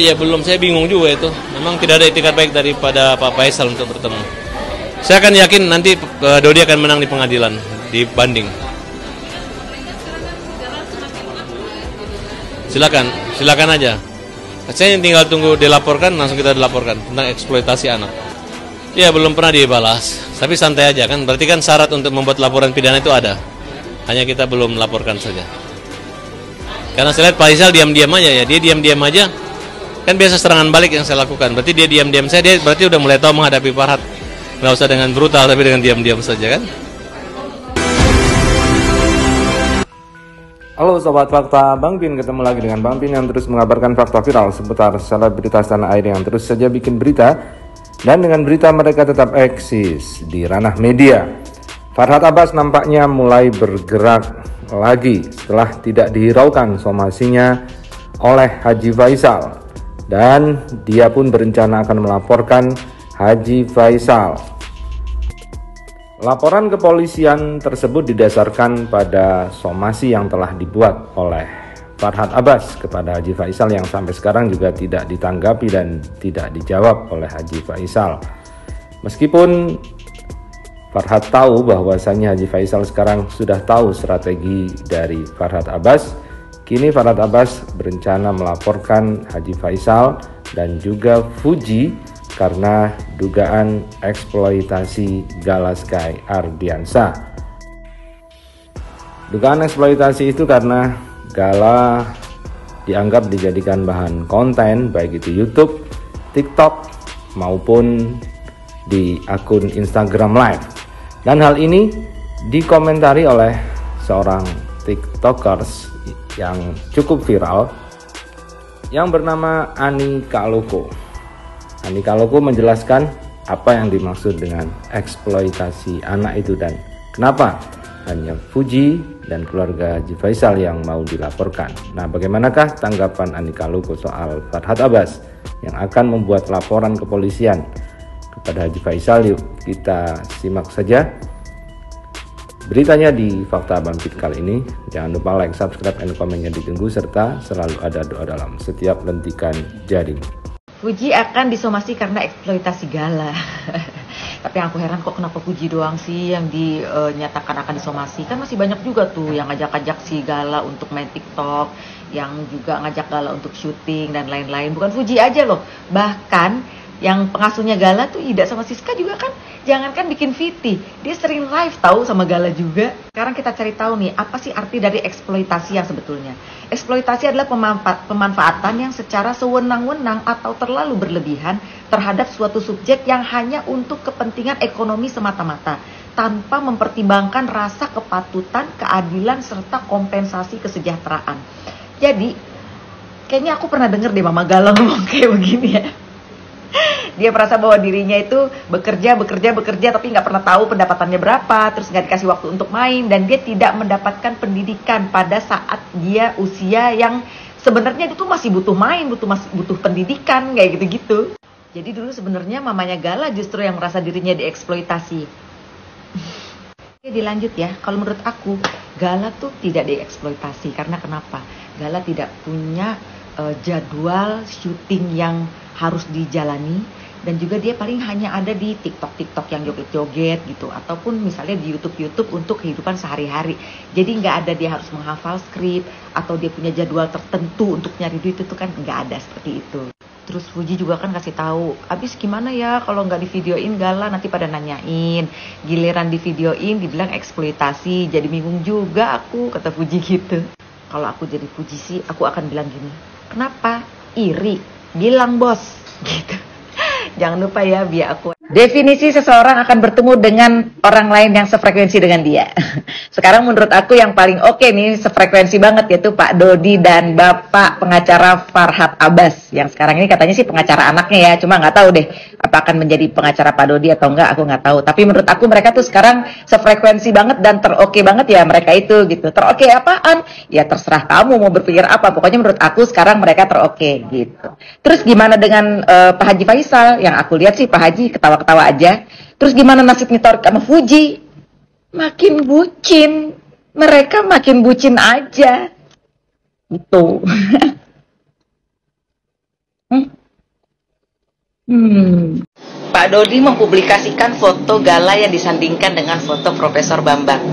Ya belum, saya bingung juga itu. Memang tidak ada etikat baik daripada Pak Faisal untuk bertemu. Saya akan yakin nanti uh, Dodi akan menang di pengadilan, di banding. Silakan, silakan aja. Saya tinggal tunggu dilaporkan, langsung kita dilaporkan tentang eksploitasi anak. Ya belum pernah dibalas, tapi santai aja kan. Berarti kan syarat untuk membuat laporan pidana itu ada. Hanya kita belum melaporkan saja. Karena saya lihat Pak Faisal diam-diam aja ya, dia diam-diam aja kan biasa serangan balik yang saya lakukan. Berarti dia diam-diam saya dia berarti udah mulai tahu menghadapi Farhat nggak usah dengan brutal tapi dengan diam-diam saja kan? Halo Sobat Fakta, Bang Pin ketemu lagi dengan Bang Pin yang terus mengabarkan fakta viral seputar selebritas tanah air yang terus saja bikin berita. Dan dengan berita mereka tetap eksis di ranah media. Farhat Abbas nampaknya mulai bergerak lagi setelah tidak dihiraukan somasinya oleh Haji Faisal dan dia pun berencana akan melaporkan Haji Faisal. Laporan kepolisian tersebut didasarkan pada somasi yang telah dibuat oleh Farhad Abbas kepada Haji Faisal yang sampai sekarang juga tidak ditanggapi dan tidak dijawab oleh Haji Faisal. Meskipun Farhad tahu bahwasanya Haji Faisal sekarang sudah tahu strategi dari Farhad Abbas, Kini Farhad Abbas berencana melaporkan Haji Faisal dan juga Fuji karena dugaan eksploitasi Gala Sky Ardiansa. Dugaan eksploitasi itu karena Gala dianggap dijadikan bahan konten baik itu YouTube, TikTok maupun di akun Instagram Live. Dan hal ini dikomentari oleh seorang TikTokers yang cukup viral yang bernama Ani Kaloko. Ani Kaloko menjelaskan apa yang dimaksud dengan eksploitasi anak itu dan kenapa hanya Fuji dan keluarga Haji Faisal yang mau dilaporkan. Nah, bagaimanakah tanggapan Ani Kaloko soal Farhad Abbas yang akan membuat laporan kepolisian kepada Haji Faisal? Yuk kita simak saja Beritanya di Fakta Bangkit kali ini. Jangan lupa like, subscribe, dan komennya ditunggu serta selalu ada doa dalam setiap lentikan jaring. Puji akan disomasi karena eksploitasi gala. Tapi yang aku heran kok kenapa Puji doang sih yang dinyatakan uh, akan disomasi. Kan masih banyak juga tuh yang ngajak-ngajak si gala untuk main TikTok, yang juga ngajak gala untuk syuting dan lain-lain. Bukan Fuji aja loh. Bahkan yang pengasuhnya Gala tuh Ida sama Siska juga kan jangankan bikin VT dia sering live tahu sama Gala juga. Sekarang kita cari tahu nih apa sih arti dari eksploitasi yang sebetulnya? Eksploitasi adalah pemanfaatan yang secara sewenang-wenang atau terlalu berlebihan terhadap suatu subjek yang hanya untuk kepentingan ekonomi semata-mata tanpa mempertimbangkan rasa kepatutan, keadilan, serta kompensasi kesejahteraan. Jadi, kayaknya aku pernah denger deh Mama Gala ngomong kayak begini ya dia merasa bahwa dirinya itu bekerja bekerja bekerja tapi nggak pernah tahu pendapatannya berapa terus nggak dikasih waktu untuk main dan dia tidak mendapatkan pendidikan pada saat dia usia yang sebenarnya itu masih butuh main butuh butuh pendidikan kayak gitu gitu jadi dulu sebenarnya mamanya Gala justru yang merasa dirinya dieksploitasi. Dilanjut ya. Kalau menurut aku Gala tuh tidak dieksploitasi. Karena kenapa? Gala tidak punya uh, jadwal syuting yang harus dijalani dan juga dia paling hanya ada di TikTok TikTok yang joget-joget gitu. Ataupun misalnya di YouTube YouTube untuk kehidupan sehari-hari. Jadi nggak ada dia harus menghafal skrip atau dia punya jadwal tertentu untuk nyari duit itu kan nggak ada seperti itu. Terus Fuji juga kan kasih tahu abis gimana ya kalau nggak di videoin gala? Nanti pada nanyain. Giliran di videoin dibilang eksploitasi. Jadi bingung juga aku kata Fuji gitu. Kalau aku jadi Fuji sih aku akan bilang gini kenapa iri? Bilang bos. Gitu jangan lupa ya biar aku Definisi seseorang akan bertemu dengan orang lain yang sefrekuensi dengan dia. Sekarang menurut aku yang paling oke okay nih sefrekuensi banget yaitu Pak Dodi dan Bapak pengacara Farhad Abbas yang sekarang ini katanya sih pengacara anaknya ya. Cuma nggak tahu deh apa akan menjadi pengacara Pak Dodi atau enggak aku nggak tahu. Tapi menurut aku mereka tuh sekarang sefrekuensi banget dan teroke banget ya mereka itu gitu. Teroke apaan? Ya terserah kamu mau berpikir apa. Pokoknya menurut aku sekarang mereka teroke gitu. Terus gimana dengan uh, Pak Haji Faisal? Yang aku lihat sih Pak Haji ketawa ketawa aja. Terus gimana nasibnya Torik sama Fuji? Makin bucin. Mereka makin bucin aja. Itu. Hmm. Hmm. Pak Dodi mempublikasikan foto Gala yang disandingkan dengan foto Profesor Bambang.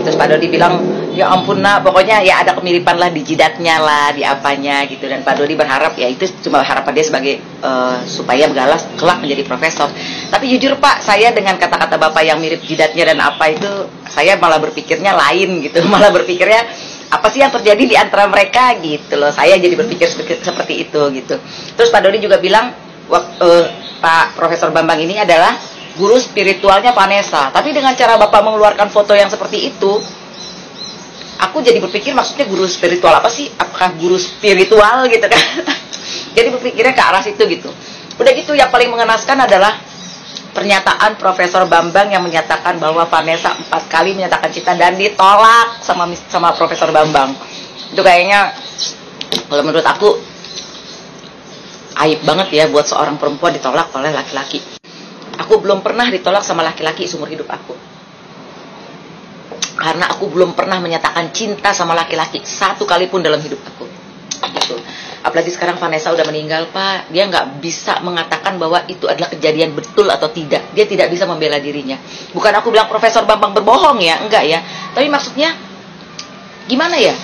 Terus Pak Dodi bilang, ya ampun nak, pokoknya ya ada kemiripan lah di jidatnya lah, di apanya gitu. Dan Pak Dodi berharap ya itu cuma harapan dia sebagai uh, supaya Gala kelak menjadi profesor. Tapi jujur Pak, saya dengan kata-kata Bapak yang mirip jidatnya dan apa itu, saya malah berpikirnya lain gitu. Malah berpikirnya apa sih yang terjadi di antara mereka gitu loh. Saya jadi berpikir seperti itu gitu. Terus Pak Dodi juga bilang, uh, Pak Profesor Bambang ini adalah guru spiritualnya Vanessa. Tapi dengan cara Bapak mengeluarkan foto yang seperti itu, aku jadi berpikir maksudnya guru spiritual apa sih? Apakah guru spiritual gitu kan? jadi berpikirnya ke arah situ gitu. Udah gitu yang paling mengenaskan adalah pernyataan Profesor Bambang yang menyatakan bahwa Vanessa empat kali menyatakan cinta dan ditolak sama sama Profesor Bambang. Itu kayaknya kalau menurut aku aib banget ya buat seorang perempuan ditolak oleh laki-laki. Aku belum pernah ditolak sama laki-laki seumur hidup aku. Karena aku belum pernah menyatakan cinta sama laki-laki satu kali pun dalam hidup aku. Gitu. Apalagi sekarang Vanessa udah meninggal, Pak. Dia nggak bisa mengatakan bahwa itu adalah kejadian betul atau tidak. Dia tidak bisa membela dirinya. Bukan aku bilang Profesor Bambang berbohong ya, enggak ya. Tapi maksudnya gimana ya?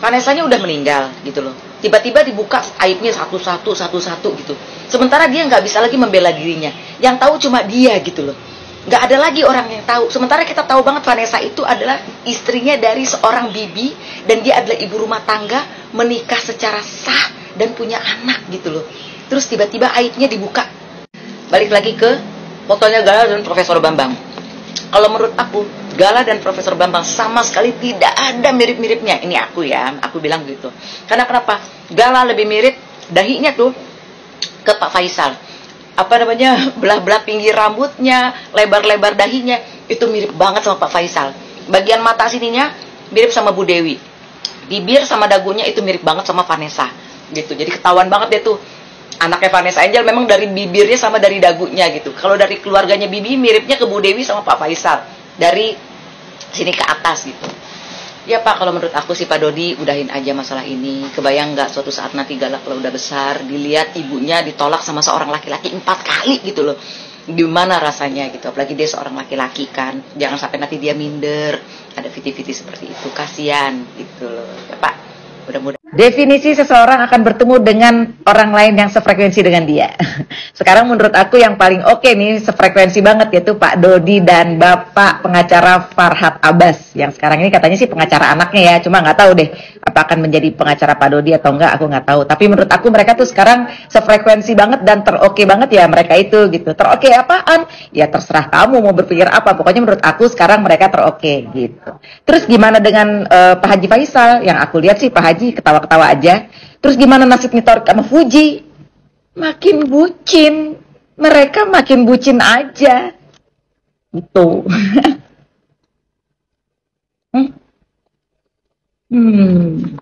Vanessa-nya udah meninggal gitu loh tiba-tiba dibuka aibnya satu-satu satu-satu gitu sementara dia nggak bisa lagi membela dirinya yang tahu cuma dia gitu loh nggak ada lagi orang yang tahu sementara kita tahu banget Vanessa itu adalah istrinya dari seorang bibi dan dia adalah ibu rumah tangga menikah secara sah dan punya anak gitu loh terus tiba-tiba aibnya dibuka balik lagi ke fotonya Gala dan Profesor Bambang kalau menurut aku Gala dan Profesor Bambang sama sekali tidak ada mirip-miripnya. Ini aku ya, aku bilang gitu. Karena kenapa? Gala lebih mirip dahinya tuh ke Pak Faisal. Apa namanya? Belah-belah pinggir rambutnya, lebar-lebar dahinya itu mirip banget sama Pak Faisal. Bagian mata sininya mirip sama Bu Dewi. Bibir sama dagunya itu mirip banget sama Vanessa. Gitu. Jadi ketahuan banget dia tuh anaknya Vanessa Angel memang dari bibirnya sama dari dagunya gitu. Kalau dari keluarganya Bibi miripnya ke Bu Dewi sama Pak Faisal dari sini ke atas gitu. Ya Pak, kalau menurut aku sih Pak Dodi udahin aja masalah ini. Kebayang nggak suatu saat nanti galak kalau udah besar, dilihat ibunya ditolak sama seorang laki-laki empat kali gitu loh. Gimana rasanya gitu, apalagi dia seorang laki-laki kan. Jangan sampai nanti dia minder, ada fiti-fiti seperti itu. Kasian gitu loh. Ya Pak, mudah-mudahan. Definisi seseorang akan bertemu dengan orang lain yang sefrekuensi dengan dia. Sekarang menurut aku yang paling oke okay nih sefrekuensi banget yaitu Pak Dodi dan Bapak pengacara Farhat Abbas yang sekarang ini katanya sih pengacara anaknya ya, cuma nggak tahu deh apa akan menjadi pengacara Pak Dodi atau enggak aku nggak tahu. Tapi menurut aku mereka tuh sekarang sefrekuensi banget dan teroke banget ya mereka itu gitu. Teroke apaan? Ya terserah kamu mau berpikir apa. Pokoknya menurut aku sekarang mereka teroke gitu. Terus gimana dengan uh, Pak Haji Faisal? Yang aku lihat sih Pak Haji ketawa ketawa-ketawa aja. Terus gimana nasibnya Torik sama Fuji? Makin bucin. Mereka makin bucin aja. Itu. hmm. hmm.